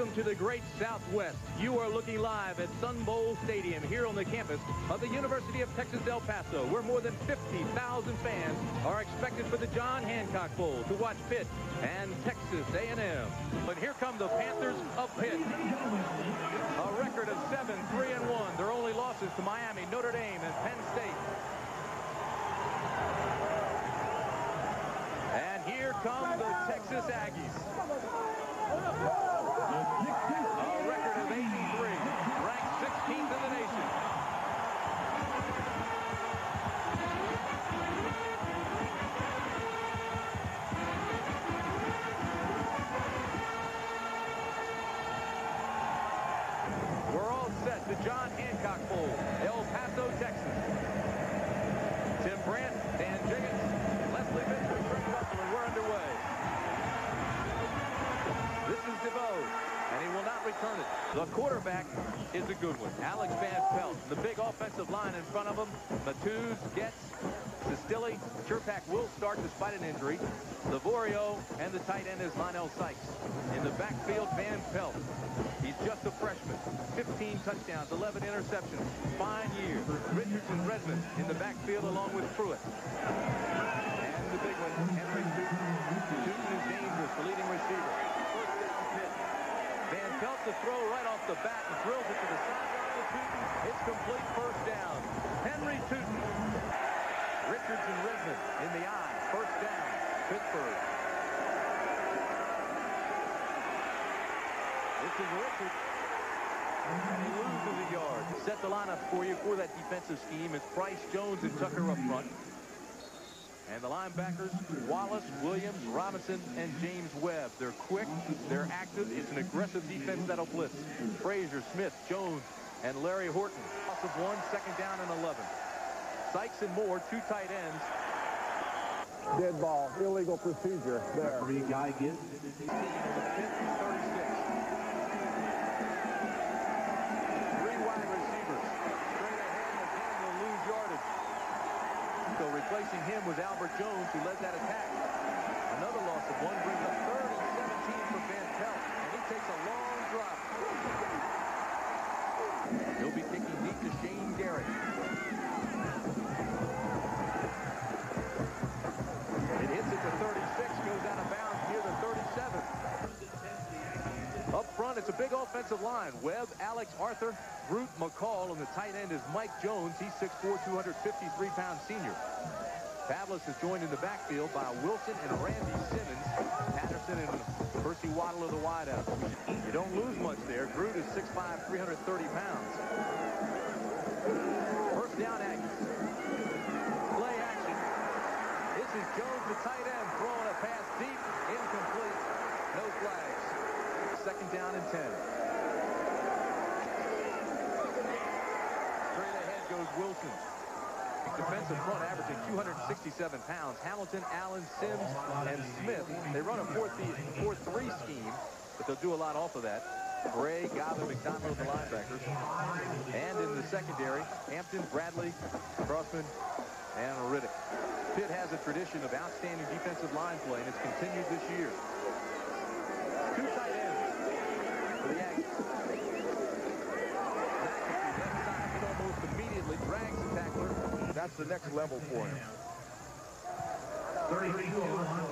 Welcome to the great Southwest. You are looking live at Sun Bowl Stadium here on the campus of the University of Texas El Paso, where more than 50,000 fans are expected for the John Hancock Bowl to watch Pitt and Texas A&M. But here come the Panthers of Pitt. A record of 7, 3, and 1. Their only losses to Miami, Notre Dame, and Penn State. And here come the Texas Aggies. The quarterback is a good one. Alex Van Pelt. The big offensive line in front of him. Matuz, Getz, Sestilli. Chirpak will start despite an injury. Livorio, and the tight end is Lionel Sykes. In the backfield, Van Pelt. He's just a freshman. 15 touchdowns, 11 interceptions. Fine year. Richardson Redmond in the backfield along with Truitt. And the big one, Henry Tuten. Tuten is dangerous, the leading receiver. Van Pelt to throw right off the bat and drills it to the sideline to Tuten. It's complete first down. Henry Tuten. Richardson Redmond in the eye. First down. Pittsburgh. This is Richards. And he loses a yard. Set the lineup for you for that defensive scheme. It's Price, Jones, and Tucker up front. And the linebackers, Wallace, Williams, Robinson, and James Webb. They're quick, they're active. It's an aggressive defense that'll blitz. Frazier, Smith, Jones, and Larry Horton. Loss of one, second down and 11. Sykes and Moore, two tight ends. Dead ball, illegal procedure there. Referee Guy Gibbs. Replacing him was Albert Jones, who led that attack. Another loss of one brings up third and 17 for Van Pelt. And he takes a long drop. He'll be kicking deep to Shane Garrett. It hits at the 36, goes out of bounds near the 37. Up front, it's a big offensive line. Webb, Alex, Arthur, Groot, McCall, and the tight end is Mike Jones. He's 6'4", 253-pound senior. Pavlas is joined in the backfield by Wilson and Randy Simmons. Patterson and Percy Waddle are the wideouts. You don't lose much there. Groot is 6'5", 330 pounds. First down, Aggies. Play action. This is Jones, the tight end, throwing a pass deep, incomplete. No flags. Second down and 10. Straight ahead goes Wilson. Defensive front averaging 267 pounds. Hamilton, Allen, Sims, and Smith. They run a 4-3 scheme, but they'll do a lot off of that. Gray, Gobbin, McDonald, the linebackers. And in the secondary, Hampton, Bradley, Crossman, and Riddick. Pitt has a tradition of outstanding defensive line play, and it's continued this year. Two tight ends for the Aggies. McAfee, left side, almost immediately, drags the tackler. That's the next level for him. 32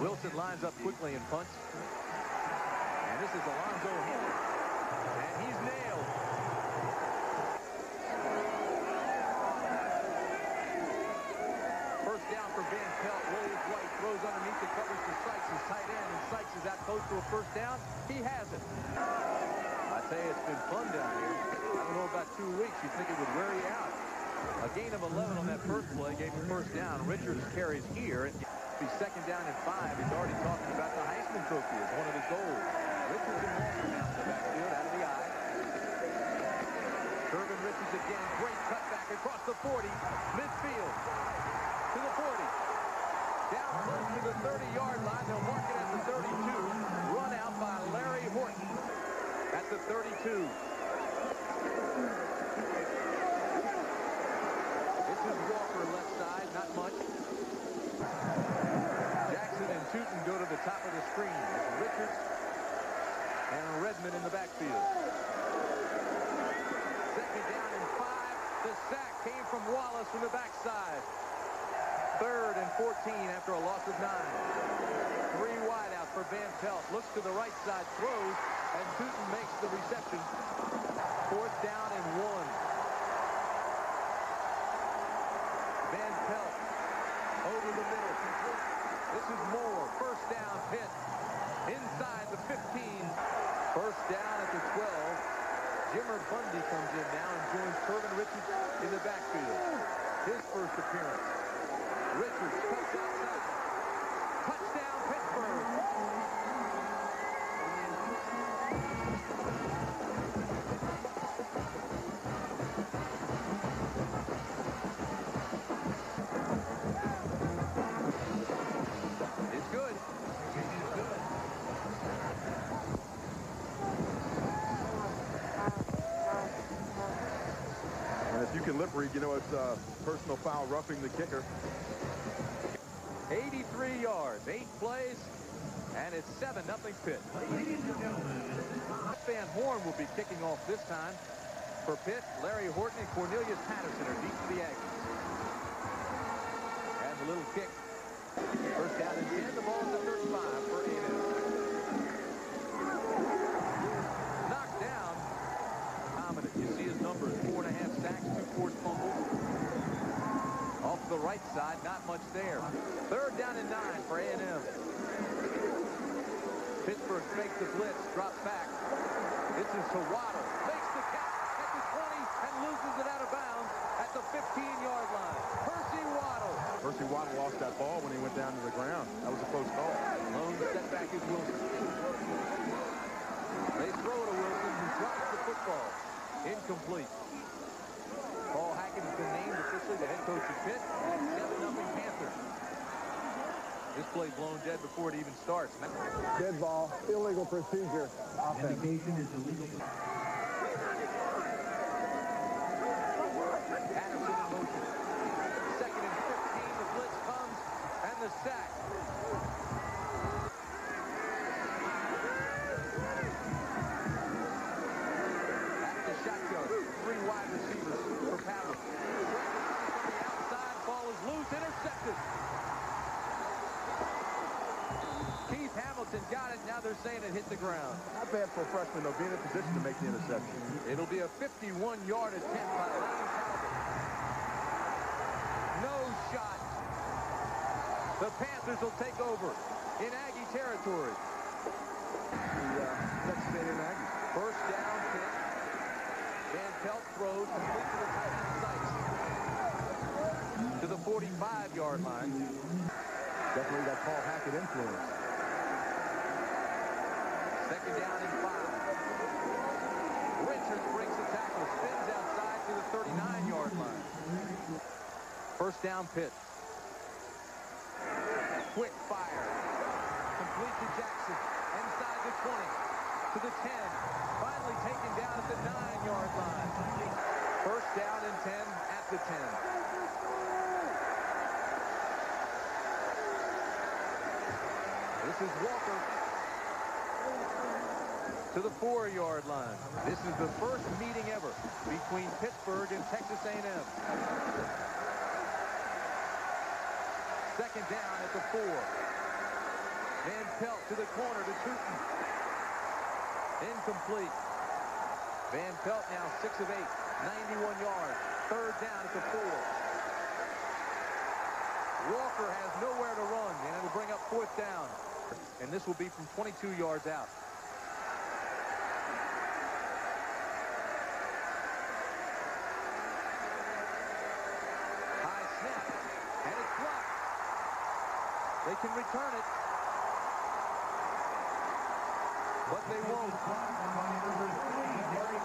Wilson lines up quickly and punts. And this is Alonzo Henry. And he's nailed. First down for Van Pelt. Williams White throws underneath the covers to Sykes, his tight end. And Sykes is that close to a first down. He has it. I tell you, it's been fun down here. I don't know about two weeks. You think it would wear you out. A gain of 11 on that first play gave him first down. Richards carries here. He's second down and five. He's already talking about the Heisman Trophy as one of his goals. Richards and Walker now in the backfield out of the eye. Curvin Richards again. Great cutback across the 40. Midfield to the 40. Down close to the 30-yard line. They'll mark it at the 32. Run out by Larry Horton at the 32. Walker left side, not much. Jackson and Tuten go to the top of the screen. Richards and Redmond in the backfield. Second down and five. The sack came from Wallace from the backside. Third and 14 after a loss of nine. Three wide out for Van Pelt. Looks to the right side, throws, and Tuten makes the reception. Fourth down and one. You know it's uh, personal foul roughing the kicker. 83 yards, eight plays, and it's 7 nothing Pitt. Van Horn will be kicking off this time for Pitt. Larry Horton and Cornelius Patterson are deep for the Aggies. And the little kick. First down and 10. The ball at 35 for A&M. Knocked down. Dominant. You see his numbers. Four and a half sacks, two forced fumbles. Off the right side, not much there. Third down and nine for A&M. Pittsburgh fakes the blitz, drops back. This is to Waddle. Makes the catch at the 20 and loses it out of bounds at the 15-yard line. Percy Waddle. Percy Waddle lost that ball when he went down to the ground. That was a close call. Lone setback is Wilson. They throw to Wilson, who drops the football. Incomplete. Paul Hackett has been named officially the head coach of Pitt. 7-0 Panthers. This play blown dead before it even starts. Dead ball, illegal procedure, offense. Indication is illegal. Patterson in motion. Second and 15. The blitz comes and the sack. They're saying it hit the ground. Not bad for a freshman, though, being in position to make the interception. It'll be a 51-yard attempt by Layne Talbot. No shot. The Panthers will take over in Aggie territory. The uh, Texas A&M First down, Pitt. Van Pelt throws complete to the tight end Sykes. To the 45-yard line. Definitely got Paul Hackett influence. Second down and five. Richards breaks the tackle, spins outside to the 39-yard line. First down, Pitt. Quick fire. Complete to Jackson. Inside the 20. To the 10. Finally taken down at the 9-yard line. First down and 10 at the 10. This is Walker to the four-yard line. This is the first meeting ever between Pittsburgh and Texas A&M. Second down at the four. Van Pelt to the corner to Tuten. Incomplete. Van Pelt now 6 of 8, 91 yards. Third down at the four. Walker has nowhere to run, and it'll bring up fourth down. And this will be from 22 yards out. High snap, and it's blocked. They can return it. But they won't.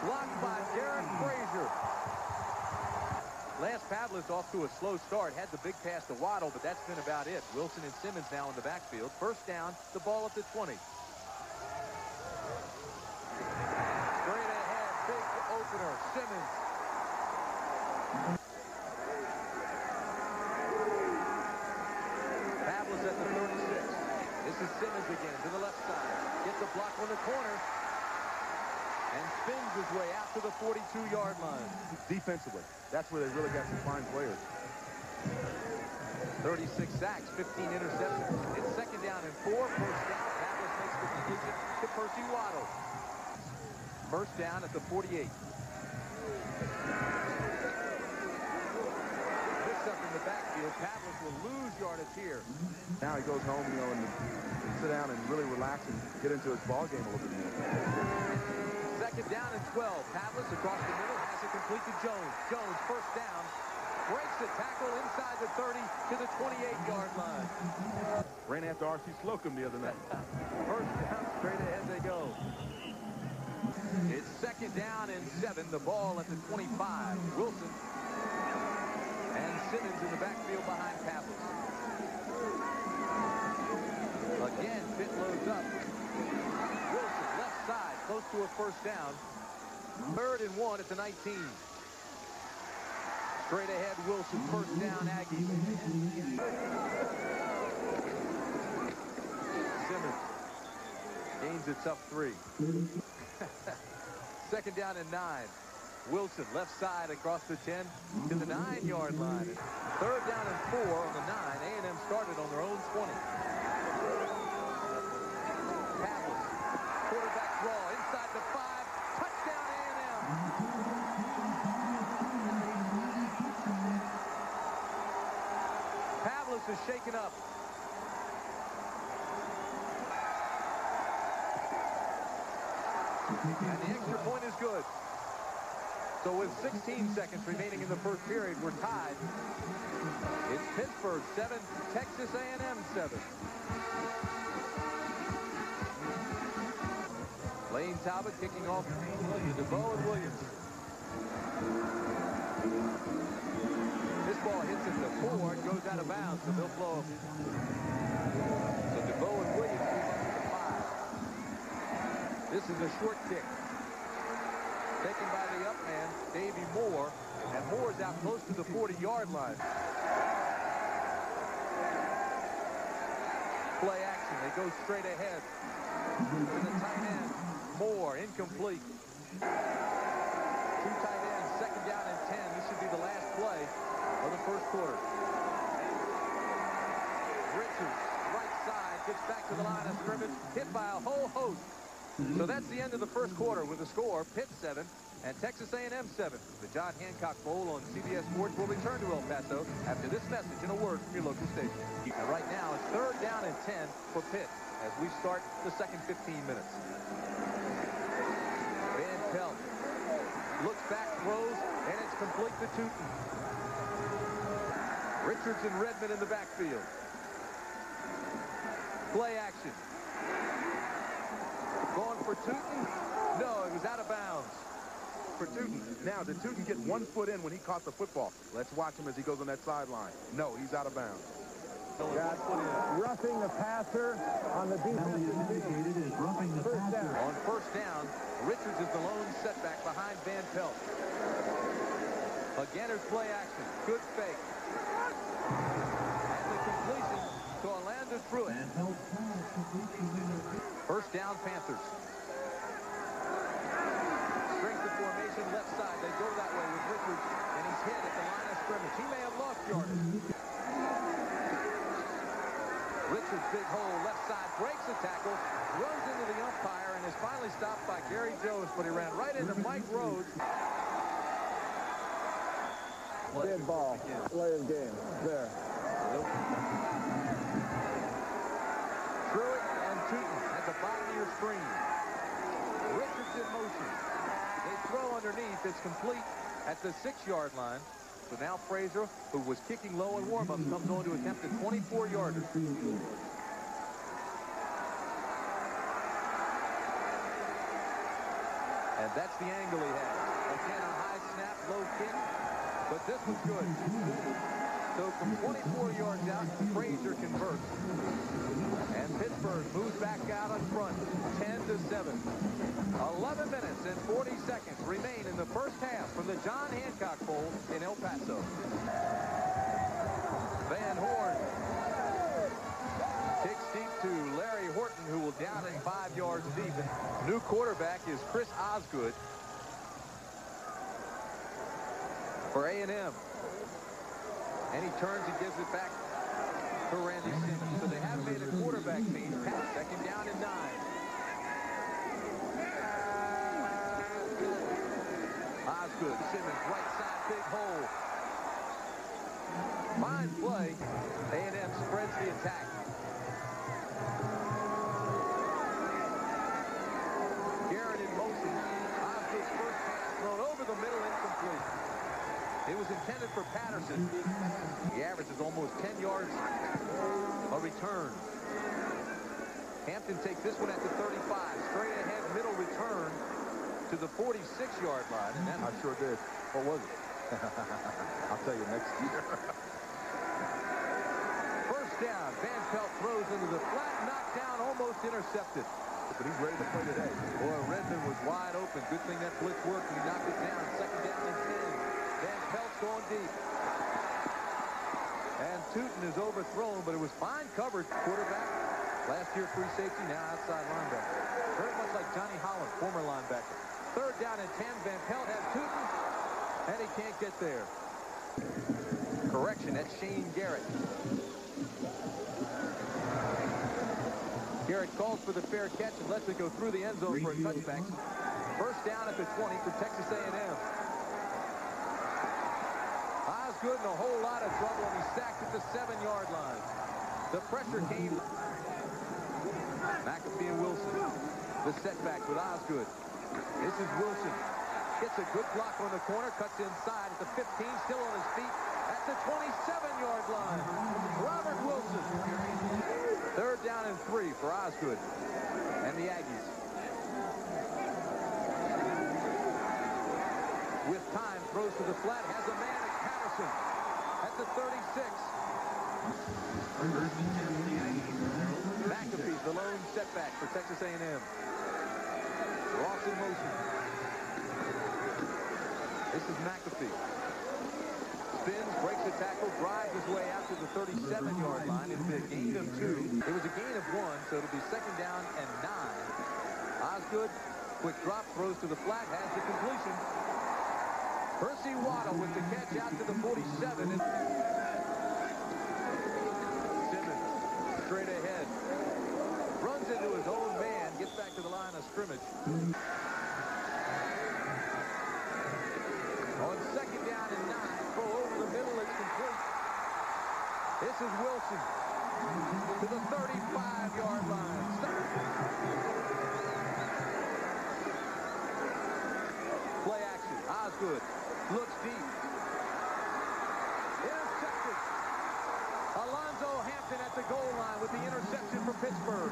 Blocked by Derek Frazier. Lance Pavlas off to a slow start. Had the big pass to Waddle, but that's been about it. Wilson and Simmons now in the backfield. First down, the ball at the 20. Straight ahead, big opener. Simmons. Pavlas at the 36. This is Simmons again to the left side. Gets a block on the corner. And spins his way out to the 42-yard line. Defensively, that's where they really got some fine players. 36 sacks, 15 interceptions. It's second down and four. First down. Pavlas makes the completion to Percy Waddle. First down at the 48. Picks up in the backfield. Pavlas will lose yardage here. Now he goes home, you know, and sit down and really relax and get into his ball game a little bit more. Second down and 12. Pavlas across the middle has it complete to Jones. Jones first down breaks the tackle inside the 30 to the 28-yard line. Ran after R.C. Slocum the other night. First down, straight ahead they go. It's second down and seven. The ball at the 25. Wilson and Simmons in the backfield behind Pavlas. Again, Pitt loads up. Close to a first down. Third and one at the 19. Straight ahead, Wilson, first down, Aggies. Simmons gains it up three. Second down and nine. Wilson, left side across the 10 to the nine-yard line. Third down and four on the nine. A&M started on their own 20. Pavlas, quarterback draw inside the five. Touchdown A&M. Pavlas is shaken up. And the extra point is good. So with 16 seconds remaining in the first period, we're tied. It's Pittsburgh 7, Texas A&M 7. Layne Talbot kicking off to DeVoe and Williams. This ball hits the four and goes out of bounds, so they'll blow. So DeVoe and Williams move up to the five. This is a short kick. Taken by the up man, Davey Moore. And Moore's out close to the 40-yard line. Play action. They go straight ahead. To the tight end. Moore, incomplete. Second down and 10. This should be the last play of the first quarter. Richards, right side, gets back to the line of scrimmage, hit by a whole host. So that's the end of the first quarter with the score, Pitt 7 and Texas A&M 7. The John Hancock Bowl on CBS Sports will return to El Paso after this message and a word from your local station. And right now, it's third down and 10 for Pitt as we start the second 15 minutes. Van Pelt looks back, throws, complete to Tuten. Richards and Redmond in the backfield. Play action. Going for Tuten? No, it was out of bounds. For Tuten. Now, did Tuten get one foot in when he caught the football? Let's watch him as he goes on that sideline. No, he's out of bounds. Got roughing the passer on the defensive first down. On first down, Richards is the lone setback behind Van Pelt. Again, there's play action. Good fake. And the completion to Olanda Truitt. First down, Panthers. Strength of formation, left side. They go that way with Richards, and he's hit at the line of scrimmage. He may have lost yardage. Richards, big hole, left side, breaks the tackle, runs into the umpire, and is finally stopped by Gary Jones, but he ran right into Mike Rhodes. Dead ball. Play of game. There. Truitt and Tuten at the bottom of your screen. Richards in motion. They throw underneath. It's complete at the six-yard line. So now Frazier, who was kicking low in warm-ups, comes on to attempt a 24-yarder. And that's the angle he had. Again, a high snap, low kick. But this was good. So from 24 yards out, Frazier converts. And Pittsburgh moves back out in front, 10 to 7. 11 minutes and 40 seconds remain in the first half from the John Hancock Bowl in El Paso. Van Horn kicks deep to Larry Horton, who will down in five yards deep. New quarterback is Chris Osgood for A&M. And he turns and gives it back to Randy Simmons. So they have made a quarterback change. Second down and nine. Osgood, Simmons, right side, big hole. Fine play. A&M spreads the attack. It was intended for Patterson. The average is almost 10 yards a return. Hampton takes this one at the 35. Straight ahead, middle return to the 46-yard line. And I sure did. What was it? I'll tell you next year. First down. Van Pelt throws into the flat, knocked down, almost intercepted. but he's ready to play today. Boy, Redmond was wide open. Good thing that blitz worked he knocked it down. Second down and 10. Going deep. And Tuten is overthrown, but it was fine coverage. Quarterback, last year free safety, now outside linebacker. Very much like Johnny Holland, former linebacker. Third down and 10. Van Pelt has Tuten, and he can't get there. Correction, that's Shane Garrett. Garrett calls for the fair catch and lets it go through the end zone for a touchback. First down at the 20 for Texas A&M. Osgood in a whole lot of trouble, and he's sacked at the seven-yard line. The pressure came. McAfee and Wilson. The setback with Osgood. This is Wilson. Gets a good block on the corner, cuts inside at the 15, still on his feet at the 27-yard line. Robert Wilson. Third down and three for Osgood and the Aggies. With time, throws to the flat, has a man at Patterson at the 36. McAfee's the lone setback for Texas A&M. Ross in motion. This is McAfee. Spins, breaks the tackle, drives his way out to the 37-yard line. It'll be a gain of two. It was a gain of one, so it'll be second down and nine. Osgood, quick drop, throws to the flat, has the completion. Percy Waddle with the catch out to the 47. And Simmons straight ahead. Runs into his own man, gets back to the line of scrimmage. On second down and nine, throw over the middle, it's complete. This is Wilson to the 35-yard line. Stop. Play action. Osgood looks deep. Intercepted. Alonzo Hampton at the goal line with the interception for Pittsburgh.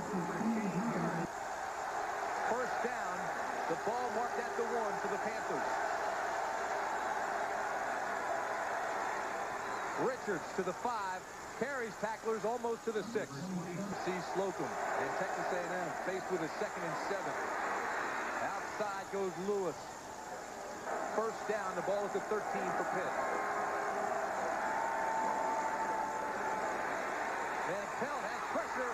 First down. The ball marked at the one for the Panthers. Richards to the five. Carries tacklers almost to the six. Sees Slocum and Texas A&M faced with a second and seven. Outside goes Lewis. First down, the ball is at 13 for Pitt. Van Pelt has pressure.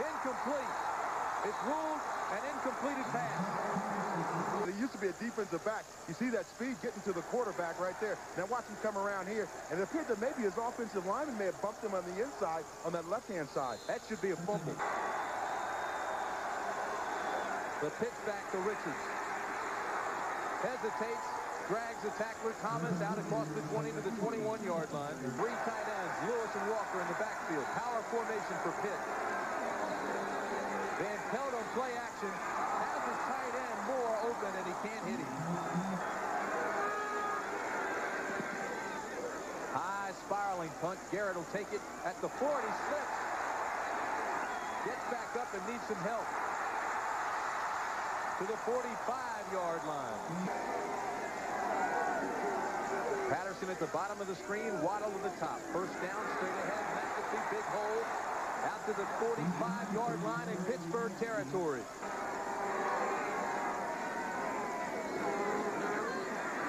Incomplete. It's ruled an incompleted pass. He used to be a defensive back. You see that speed getting to the quarterback right there. Now watch him come around here. And it appeared that maybe his offensive lineman may have bumped him on the inside on that left-hand side. That should be a fumble. The pitch back to Richards. Hesitates, drags the tackler Thomas out across the 20 to the 21-yard line. Three tight ends, Lewis and Walker in the backfield. Power formation for Pitt. Play action. Has his tight end more open and he can't hit him. High spiraling punt. Garrett will take it at the 40. Slips. Gets back up and needs some help. To the 45-yard line. Patterson at the bottom of the screen. Waddle to the top. First down, straight ahead. McAfee, big hole. Out to the 45-yard line in Pittsburgh territory.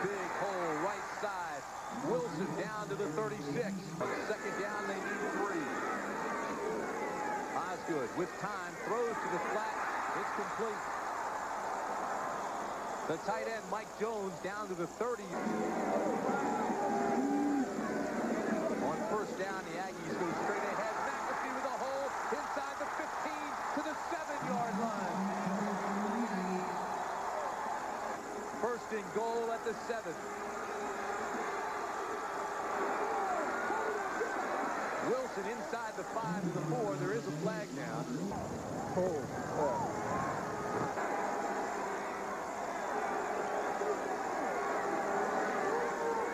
Big hole, right side. Wilson down to the 36. On second down, they need three. Osgood with time throws to the flat. It's complete. The tight end, Mike Jones, down to the 30. On first down, the Aggies go straight ahead. McAfee with a hole inside the 15 to the 7-yard line. First and goal at the 7. Wilson inside the 5 to the 4. There is a flag now.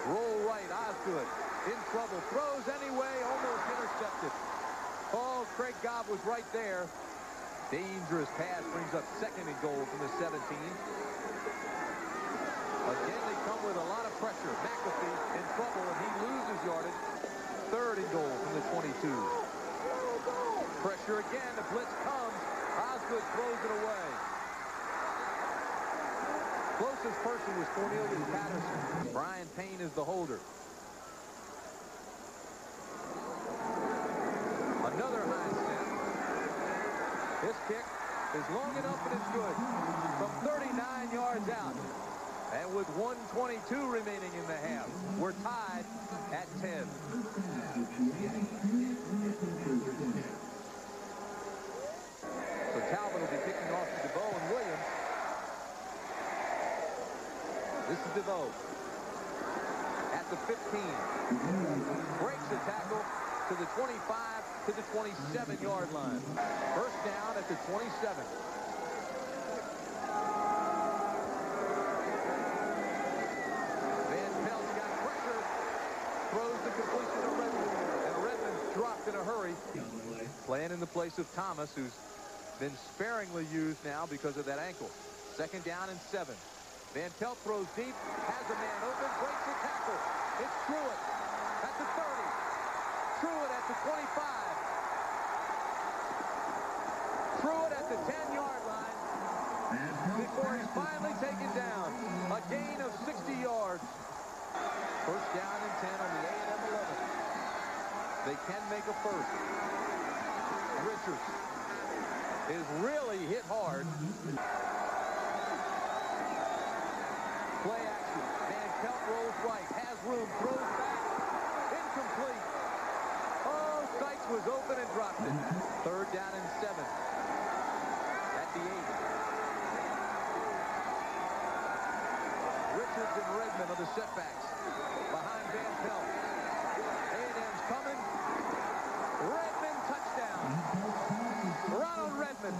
Roll right, Osgood in trouble. Throws anyway, almost intercepted. Oh, Craig Gobb was right there. Dangerous pass brings up second and goal from the 17. Again, they come with a lot of pressure. McAfee in trouble, and he loses yardage. Third and goal from the 22. Pressure again. The blitz comes. Osgood throws it away. Closest person was Cornelius Patterson. Brian Payne is the holder. Another high snap. This kick is long enough and it's good. From 39 yards out. And with 122 remaining in the half, we're tied at 10. So Talbot will be kicking off to DeVoe and Williams. This is DeVoe. At the 15. Breaks the tackle to the 25 to the 27-yard line. First down at the 27. Van Pelt's got pressure. Throws the completion to Redmond. And Redmond dropped in a hurry. Playing in the place of Thomas, who's been sparingly used now because of that ankle. Second down and seven. Van Pelt throws deep, has a man open, breaks the tackle. It's Truitt at the 30. Truitt at the 25. Truitt at the 10-yard line before he's finally taken down. A gain of 60 yards. First down and 10 on the A&M 11. They can make a first. Richards is really hit hard. Play action. Van Pelt rolls right, has room, throws back. Incomplete. Oh, Sykes was open and dropped it. Third down and seven. At the eight. Richards and Redmond are the setbacks. Behind Van Pelt. A&M's coming. Redmond touchdown. Ronald Redmond.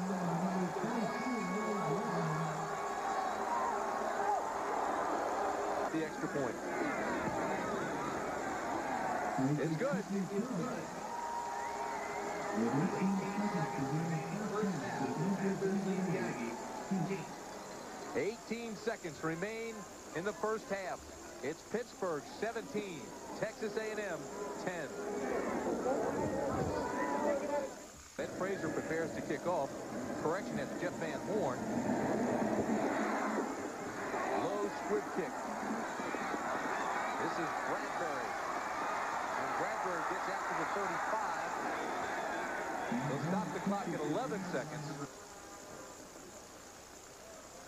The extra point. It's good. 18 seconds remain in the first half. It's Pittsburgh 17, Texas A&M 10. Ben Frazier prepares to kick off. Correction, that's Jeff Van Horn. Low squib kick. This is Bradbury. And Bradbury gets out to the 35. They'll stop the clock at 11 seconds.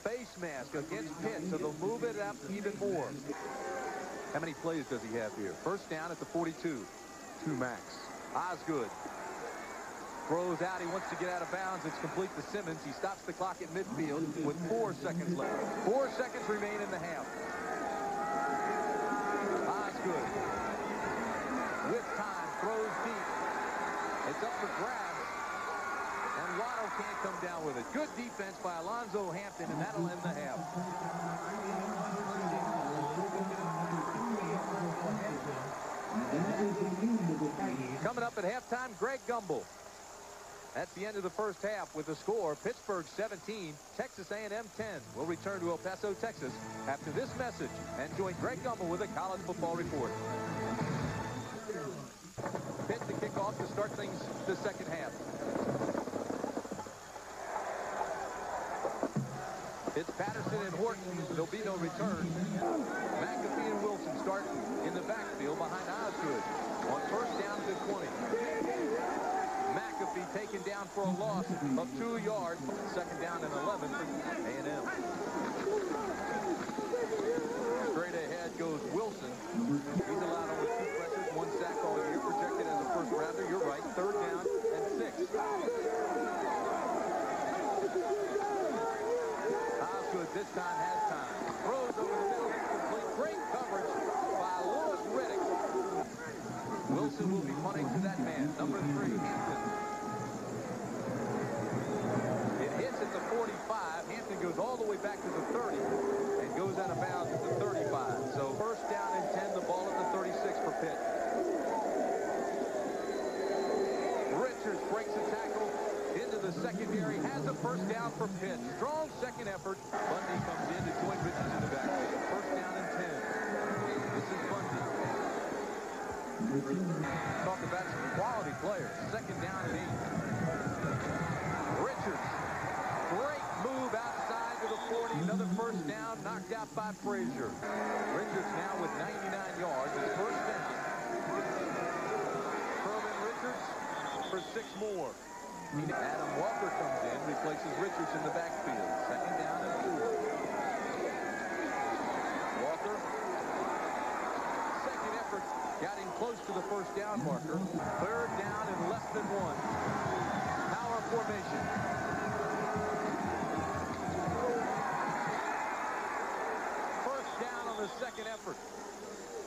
Face mask against Pitt, so they'll move it up even more. How many plays does he have here? First down at the 42. Two max. Osgood throws out. He wants to get out of bounds. It's complete to Simmons. He stops the clock at midfield with four seconds left. Four seconds remain in the half. Osgood with time throws deep. It's up for grabs. Can't come down with it. Good defense by Alonzo Hampton, and that'll end the half. Coming up at halftime, Greg Gumbel. That's the end of the first half with the score, Pittsburgh 17, Texas A&M 10. We'll return to El Paso, Texas after this message and join Greg Gumbel with a college football report. Pitt to kick off to start things the second half. It's Patterson and Horton. There'll be no return. McAfee and Wilson start in the backfield behind Osgood. On first down to 20. McAfee taken down for a loss of two yards. Second down and 11 for A&M. Straight ahead goes Wilson. He's allowed only two pressures, one sack all year, projected as a first rounder. You're right, third down and six. Osgood this time has time. Throws over the middle. Great coverage by Louis Riddick. Wilson will be punting to that man, number three, Hampton. It hits at the 45. Hampton goes all the way back to the 30 and goes out of bounds at the 35. So first down and 10, the ball at the 36 for Pitt. Richards breaks a tackle into the secondary, has a first down for Pitt. Strong second effort. Bundy comes in to join Richards in the backfield. First down and 10. This is Bundy. Talk about some quality players. Second down and eight. Richards. Great move outside to the 40. Another first down knocked out by Frazier. Richards now with 99 yards. His first down. Herman Richards for six more. Adam Walker comes in, replaces Richards in the backfield. Second down and four. Walker. Second effort got him close to the first down marker. Third down and less than one. Power formation. First down on the second effort.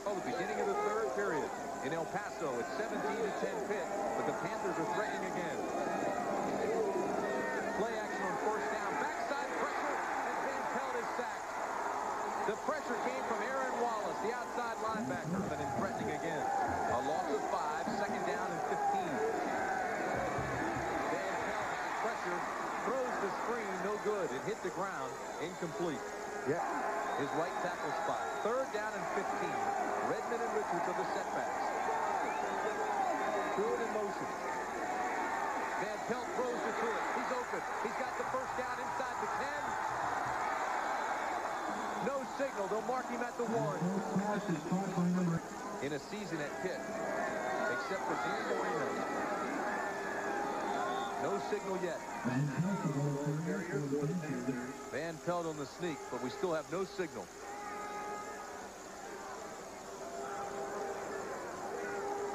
Oh, the beginning of the third period in El Paso. It's 17 to 10 Pitt, but the Panthers are threatening again. Play action on first down. Backside pressure, and Van Pelt is sacked. The pressure came from Aaron Wallace, the outside linebacker, but in threatening again. A loss of five, second down and 15. Van Pelt has pressure, throws the screen, no good. It hit the ground, incomplete. Yeah. His right tackle spot. Third down and 15. Redmond and Richards are the setbacks. Stewart in motion. Pelt throws it to it. He's open. He's got the first down inside the 10. No signal. They'll mark him at the one. In a season at Pitt, except for Dan Marino. No signal yet. Van Pelt on the sneak, but we still have no signal.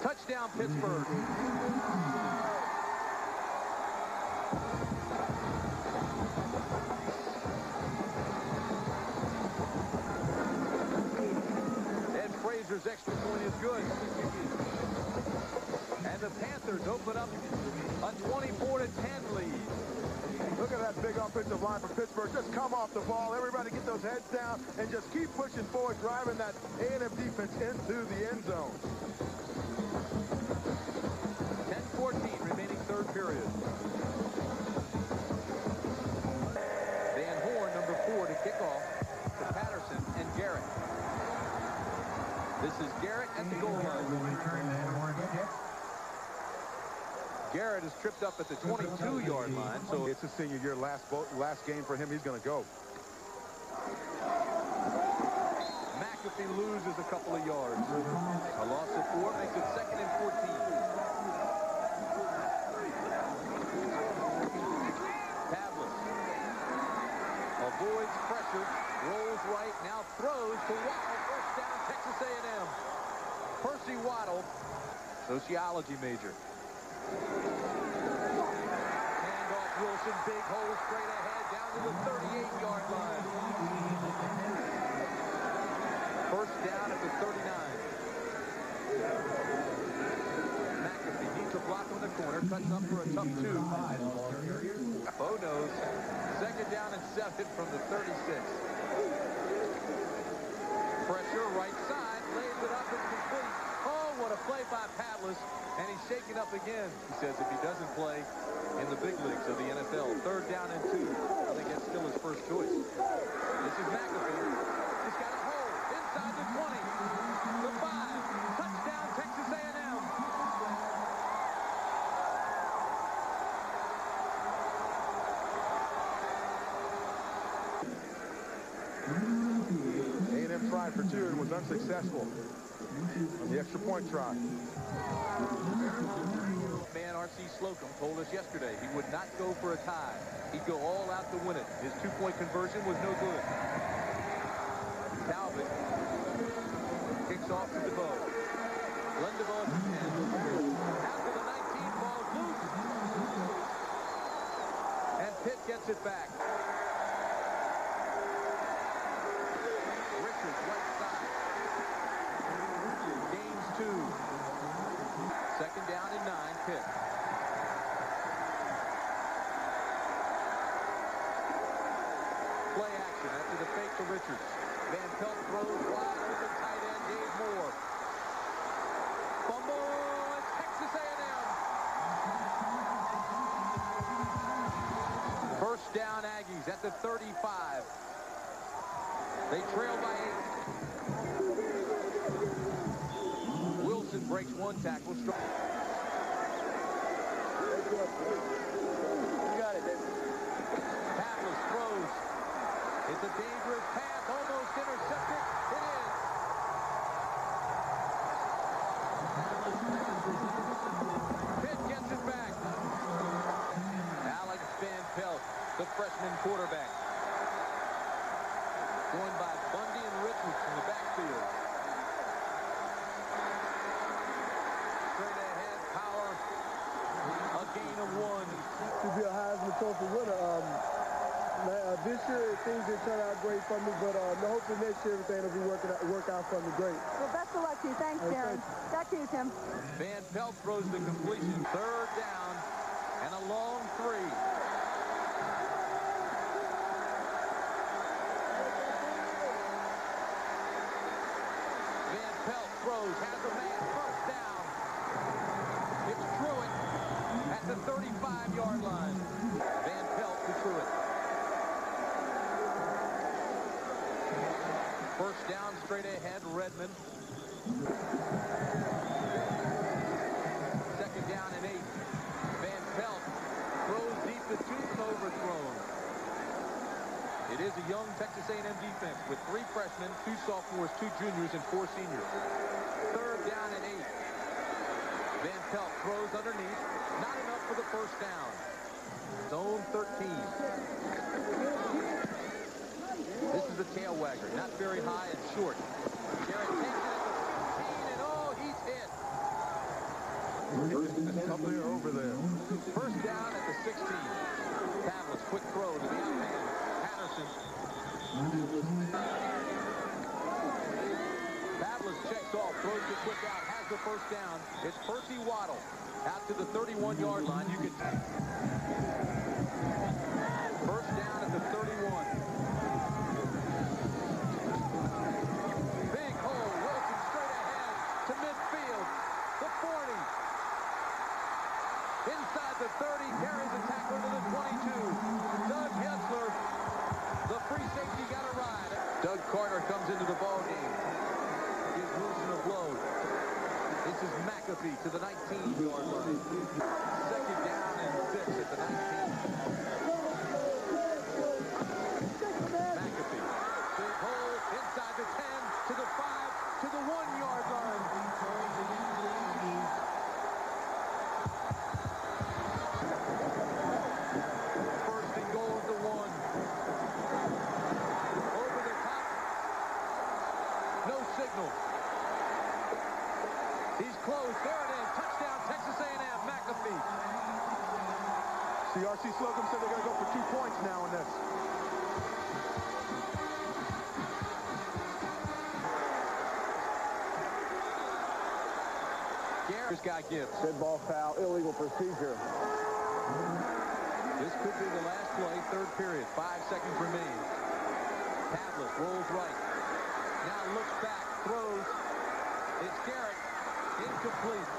Touchdown, Pittsburgh. Ed Frazier's extra point is good. And the Panthers open up a 24 to 10 lead. Look at that big offensive line for Pittsburgh. Just come off the ball. Everybody get those heads down and just keep pushing forward, driving that A&M defense into the end zone. Tripped up at the 22-yard line, so It's his senior year, last boat, last game for him. He's going to go. McAfee loses a couple of yards. A loss of four makes it second and 14. Pavlas avoids pressure, rolls right, now throws to Waddle. First down, Texas A&M. Percy Waddle, sociology major. Wilson, big hole straight ahead, down to the 38-yard line. First down at the 39. McAfee needs a block on the corner, cuts up for a tough two. Bo knows. Second down and seven from the 36. Pressure right side, lays it up and complete. What a play by Pavlas. And he's shaken up again. He says if he doesn't play in the big leagues of the NFL, third down and two. I think that's still his first choice. This is McAfee. He's got a hole inside the 20. The five. Touchdown, Texas A&M. A&M tried for two and was unsuccessful. On the extra point try. Man R.C. Slocum told us yesterday he would not go for a tie. He'd go all out to win it. His two-point conversion was no good. Talbot kicks off to DeVoe. Glenn DeVoe at the 10. After the 19 ball loose. And Pitt gets it back. Richards right side. Gains two. Second down and nine, Pitt. Play action after the fake to Richards. Van Pelt throws wide the tight end, Dave Moore. Fumble, Texas A&M. First down Aggies at the 35. They trail by eight. Wilson breaks one tackle. You got it, David. It's a dangerous pass, almost intercepted. It is. Pitt gets it back. Alex Van Pelt, the freshman quarterback. Joined by Bundy and Richards in the backfield. Straight ahead, power. A gain of one. To be a Heisman Trophy winner. Uh, Man, uh, this year things didn't turn out great for me, but uh, hopefully next year everything will be working out, work out for me great. Well, best of luck to you. Thanks, Okay. Darren. Back to you, Tim. Van Pelt throws the completion. Third down and a long three. Van Pelt throws, has a man, first down. It's Truitt at the 35-yard line. Van Pelt to Truitt. First down, straight ahead, Redmond. Second down and eight. Van Pelt throws deep to Tuten overthrown. It is a young Texas A&M defense with three freshmen, two sophomores, two juniors, and four seniors. Third down and eight. Van Pelt throws underneath. Not enough for the first down. Zone 13. This is a tail wagger. Not very high and short. Garrett takes it at the 15, and he's there, over there. First down at the 16. Pavlas, quick throw to the. Patterson. Checks off, throws it quick out, has the first down. It's Percy Waddle out to the 31-yard line. You can first down at the 31. Comes into the ball game. Gives Wilson a blow. This is McAfee to the 19-yard line. Second down and six at the 19. McAfee. Big hole inside the 10 to the 5 to the 1-yard line. First and goal at the one. Over the top. No signal. He's close. There it is. Touchdown, Texas A&M. McAfee. CRC Slocum said they're going to go for two points now in this. Garrett. This guy gives. Dead ball foul, illegal procedure. This could be the last play, third period. Five seconds remain. Pavlas rolls right. Now looks back, throws. It's Garrett. Incomplete.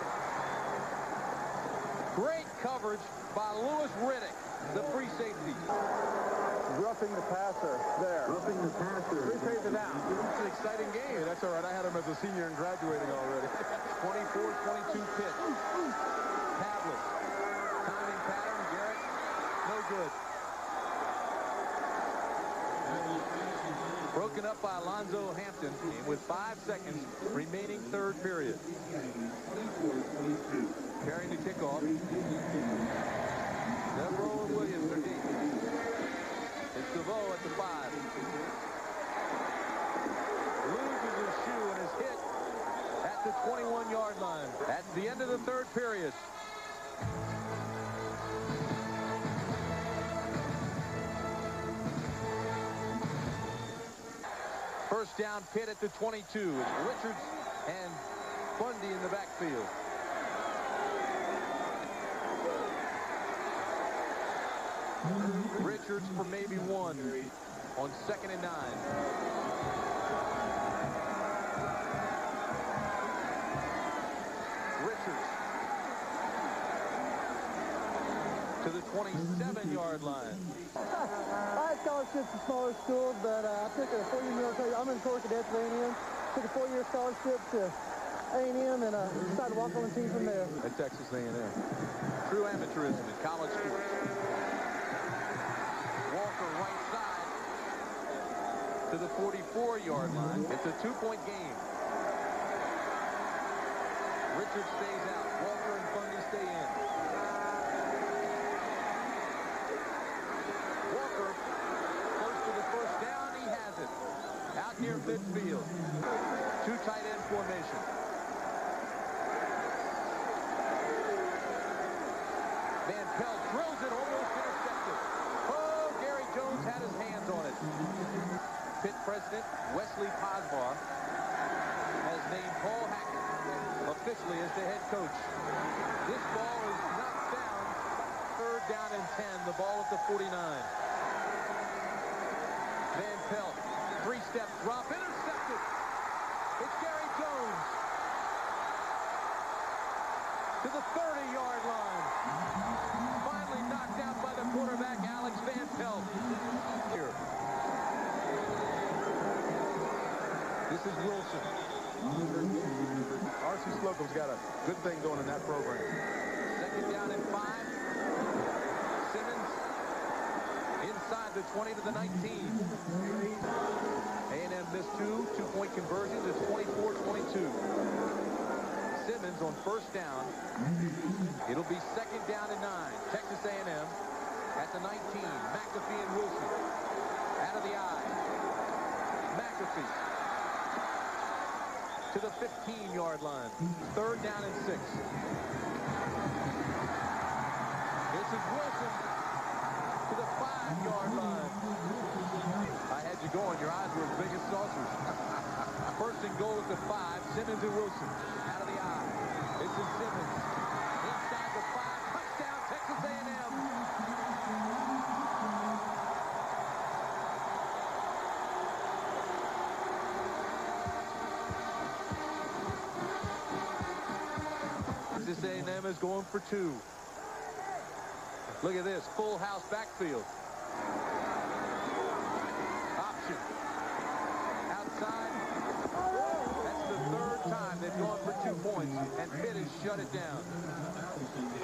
Great coverage by Louis Riddick, the free safety. Roughing the passer there. Roughing the passer. Three safety down. It's an exciting game. That's all right. I had him as a senior and graduating already. 24-22 Pitt. Pavlas. Timing pattern, Garrett. No good. Broken up by Alonzo Hampton with five seconds remaining third period. Carrying the kickoff. Devereaux and Williams are deep. It's DeVoe at the five. Loses his shoe and is hit at the 21-yard line. At the end of the third period. First down, Pitt at the 22. It's Richards and Bundy in the backfield. Richards for maybe one on second and nine. Richards to the 27-yard line. I had scholarships to smaller schools, but uh, I took a four-year military. I'm in Corps Cadets of A&M. Took a four-year scholarship to A&M and uh, decided to walk on the team from there. at Texas A&M. True amateurism in college sports. Walker right side to the 44-yard line. It's a two-point game. Richard stays out. Walker and Bundy stay in. Walker close to the first down. He has it. Out near midfield. Two tight end formation. Van Pelt drills it, almost intercepted. Oh, Gary Jones had his hands on it. Pitt president Wesley Posvar has named Paul Hackett officially as the head coach. This ball is knocked down. Third down and 10. The ball at the 49. Van Pelt, three-step drop, intercepted. It's Gary Jones to the 30-yard line. Finally knocked out by the quarterback, Alex Van Pelt. Here. This is Wilson. R.C. Slocum's got a good thing going in that program. Second down and five. Simmons inside the 20 to the 19. A&M missed two, two-point conversions. It's 24-22. Simmons on first down. It'll be second down and nine. Texas A&M at the 19. McAfee and Wilson out of the eye. McAfee to the 15-yard line. Third down and six. This is Wilson to the five-yard line. I had you going. Your eyes were as big as saucers. First and goal at the five. Simmons and Wilson Texas A&M is going for two. Look at this, full house backfield. Option. Outside. That's the third time they've gone for two points, and Pitt has shut it down.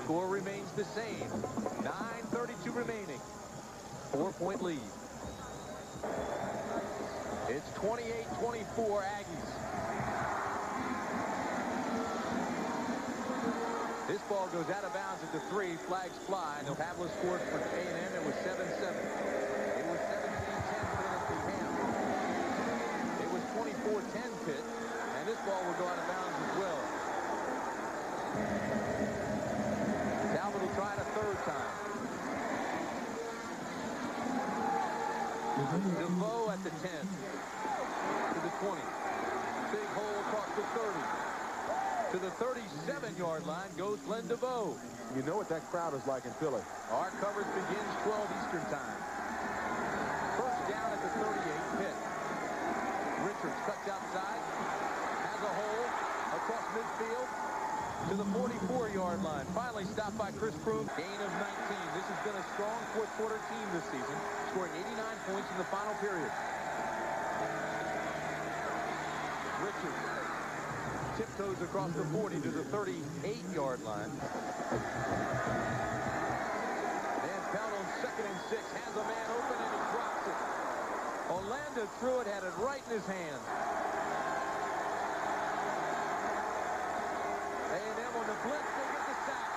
Score remains the same. 9.32 remaining. Four-point lead. It's 28-24 Aggies. This ball goes out of bounds at the three. Flags fly. And Pavlas scored for A&M. It was 7-7. It was 17-10 for Ham. It was 24-10 Pitt. And this ball will go out of bounds as well. Talbot will try it a third time. DeVoe at the 10. To the 20. Big hole across the 30. To the 37-yard line goes Glenn DeVoe. You know what that crowd is like in Philly. Our coverage begins 12 Eastern time. First down at the 38, Pitt. Richards cuts outside, has a hole across midfield to the 44-yard line. Finally stopped by Chris Kroon. Gain of 19. This has been a strong fourth quarter team this season, scoring 89 points in the final period. Richards tiptoes across the 40 to the 38-yard line. Van Pelt on second and six has a man open and he drops it. Orlando threw it had it right in his hand. A&M on the blitz. They get the sack.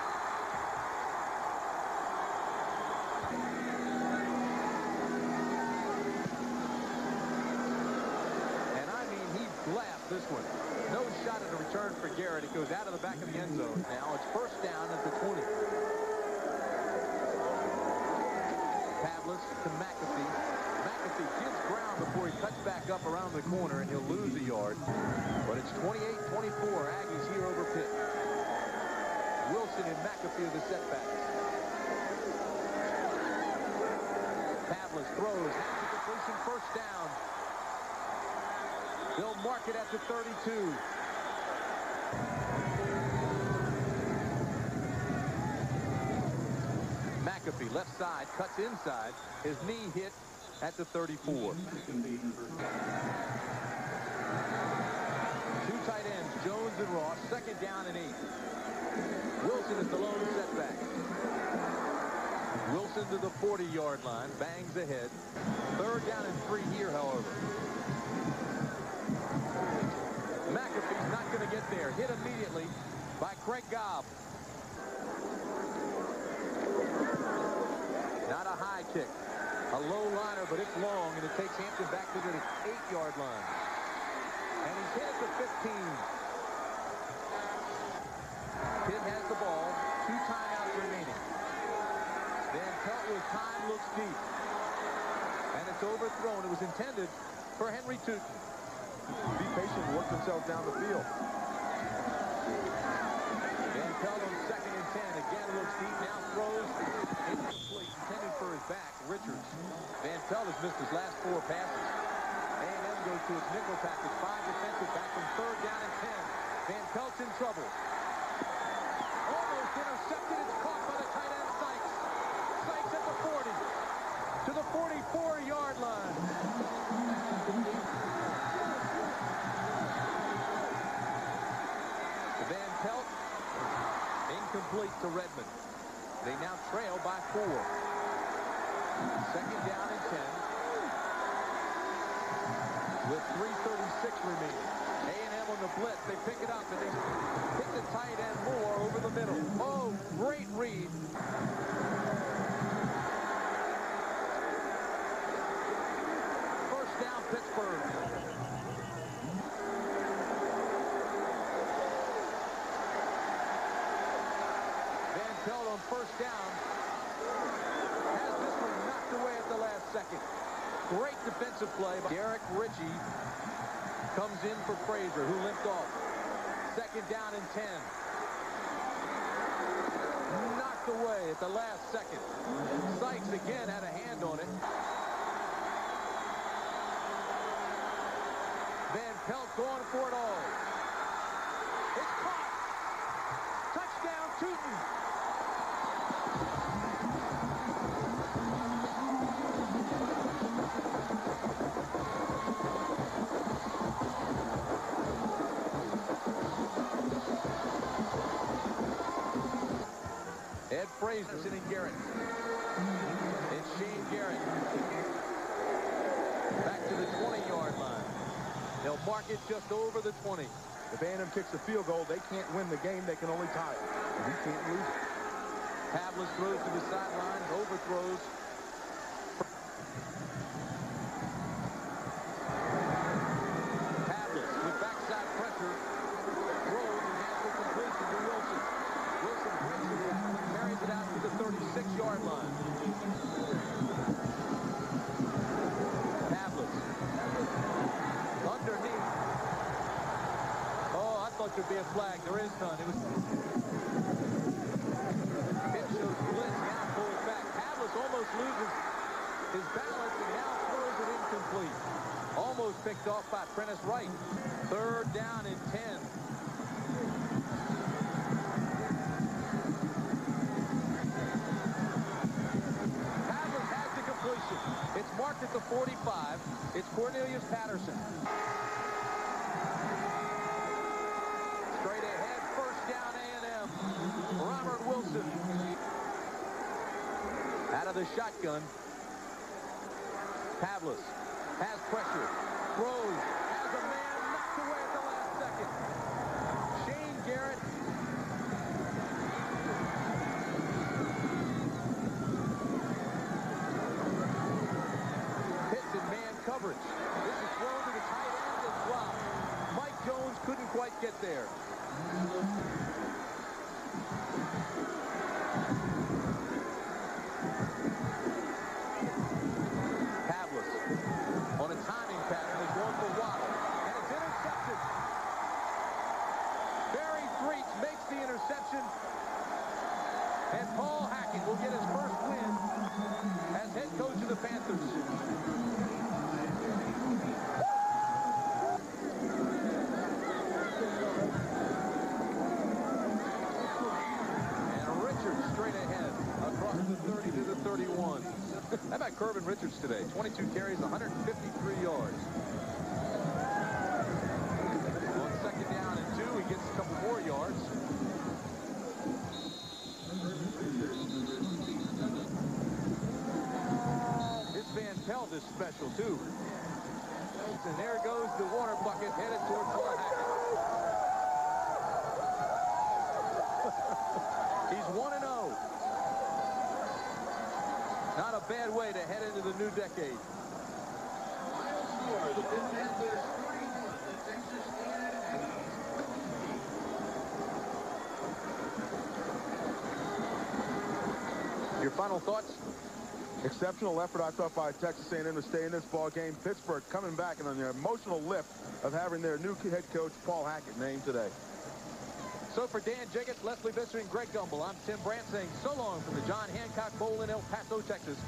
And I mean, he blasted this one. Shot a return for Garrett. It goes out of the back of the end zone. Now it's first down at the 20. Pavlas to McAfee. McAfee gives ground before he cuts back up around the corner, and he'll lose a yard. But it's 28-24. Aggies here over Pitt. Wilson and McAfee are the setbacks. Pavlas throws. The completion first down. They'll mark it at the 32. McAfee, left side, cuts inside. His knee hit at the 34. Two tight ends, Jones and Ross, second down and eight. Wilson is the lone setback. Wilson to the 40-yard line, bangs ahead. Third down and three here, however. McAfee's not going to get there. Hit immediately by Craig Gobb. Not a high kick. A low liner, but it's long, and it takes Hampton back to the eight-yard line. And he's hit at the 15. Pitt has the ball. Two timeouts remaining. Van Pelt with time looks deep. And it's overthrown. It was intended for Henry Tuten. Be patient and work themselves down the field. Van Pelt on second and 10. Again looks deep. Now throws. Incomplete. Intended for his back. Richards. Van Pelt has missed his last four passes. A&M goes to its nickel package. Five defensive back from third down and 10. Van Pelt's in trouble. Almost intercepted. It's caught by the tight end Sykes. Sykes at the 40. To the 44-yard line. Van Pelt incomplete to Redmond. They now trail by four. Second down and 10. With 3.36 remaining. A&M on the blitz. They pick it up and they hit the tight end Moore over the middle. Oh, great read. First down, Pittsburgh. Van Pelt on first down has this one knocked away at the last second. Great defensive play by Derek Ritchie comes in for Frazier, who limped off. Second down and 10. Knocked away at the last second. Sykes again had a hand on it. Van Pelt going for it all. It's caught. Touchdown, Tuten. Sitting Garrett. It's Shane Garrett. Back to the 20-yard line. They'll mark it just over the 20. If A&M kicks a field goal, they can't win the game. They can only tie it. And he can't lose it. Pavlas throws to the sideline, overthrows. Pavlas with backside pressure. Throws and has the completion to Wilson. Wilson breaks the tackle and carries it out to the 36-yard line. Pavlas. Underneath. Oh, I thought there'd be a flag. There is none. It was Pitt shows blitz, now pulls back. Pavlas almost loses his balance and now throws it incomplete. Almost picked off by Prentice Wright. Third down and 10. Pavlas has the completion. It's marked at the 45. It's Cornelius Patterson. Straight ahead, first down A&M. Robert Wilson. Out of the shotgun. Pavlas Has pressure. Throws. Has a man knocked away at the last second. Shane Garrett. Hits in man coverage. This is thrown to the tight end and dropped. Mike Jones couldn't quite get there. Pavlas on a timing pattern is going for Waddle. And it's intercepted. Barry Freach makes the interception. And Paul Hackett will get his first win as head coach of the Panthers. And Richards straight ahead across the 30 to the 31. How about Curvin Richards today? 22 carries, 153 yards. On second down and two, he gets a couple more yards. This Van Pelt is special, too. And there goes the water bucket headed toward Hackett. He's 1-0. Not a bad way to head into the new decade. Your final thoughts? Exceptional effort, I thought, by Texas A&M to stay in this ball game. Pittsburgh coming back and on the emotional lift of having their new head coach, Paul Hackett, named today. So for Dan Jiggetts, Lesley Visser, and Greg Gumbel, I'm Tim Brandt saying so long from the John Hancock Bowl in El Paso, Texas.